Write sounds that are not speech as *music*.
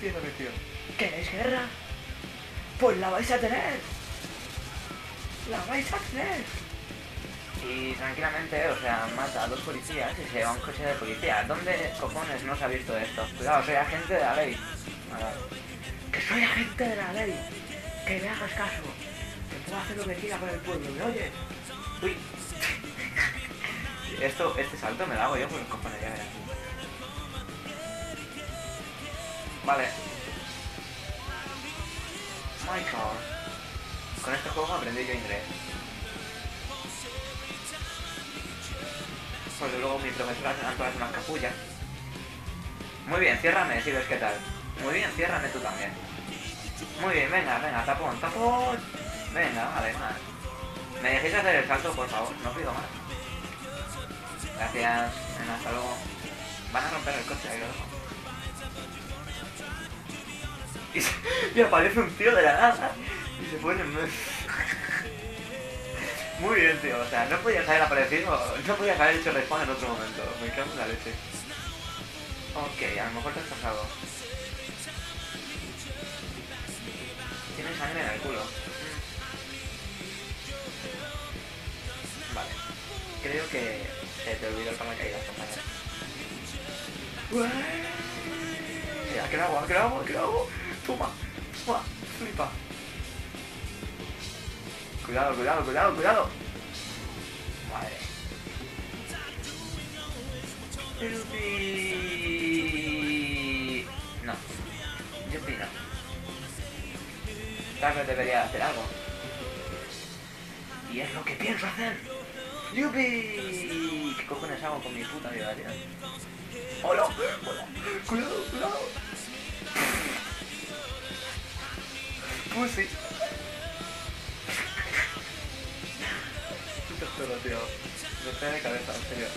¿Queréis guerra? Pues la vais a tener. La vais a tener. Y tranquilamente, o sea, mata a dos policías y se va a un coche de policía. ¿Dónde cojones no se ha visto esto? Cuidado, soy agente de la ley. Que soy agente de la ley. Que me hagas caso. Que puedo hacer lo que quiera con el pueblo. ¿Me oyes? Uy. *laughs* Esto, este salto me lo hago yo por los cojones, ya verás. Vale. My car. Con este juego aprendí yo inglés. Porque luego mi profesora todas unas capullas. Muy bien, ciérrame, si ves qué tal. Muy bien, ciérrame tú también. Muy bien, venga, venga, tapón, tapón. Venga, vale, más. ¿Me dejéis hacer el salto, por favor? No pido más. Gracias. Venga, hasta luego. Van a romper el coche, ahí lo dejo. Y, se- y aparece un tío de la nada y se pone en medio. Muy bien, tío. O sea, no podías haber aparecido, no podías haber hecho respawn en otro momento. Me cago en la leche. Ok, a lo mejor te has pasado. Tienes sangre en el culo. Vale. Creo que se te olvidó el paracaídas, compañero. Eh, ¿A qué hago? ¿A qué hago? ¿A qué hago? Toma, toma, flipa. Cuidado, cuidado, cuidado, cuidado. Madre. Yupi. No. Yupi no. Tal vez debería hacer algo. Y es lo que pienso hacer. ¡Yupi! ¿Qué cojones hago con mi puta vida, tío? ¡Hola! ¡Hola! ¡Cuidado, cuidado! Pussy. Puto juego, tío. Me pega de cabeza, en serio.